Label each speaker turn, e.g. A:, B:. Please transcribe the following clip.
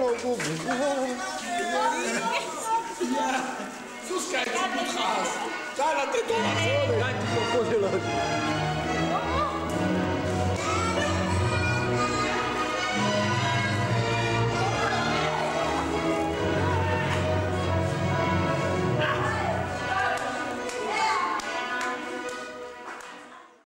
A: como.
B: Suscai, muito raso. Cara, tem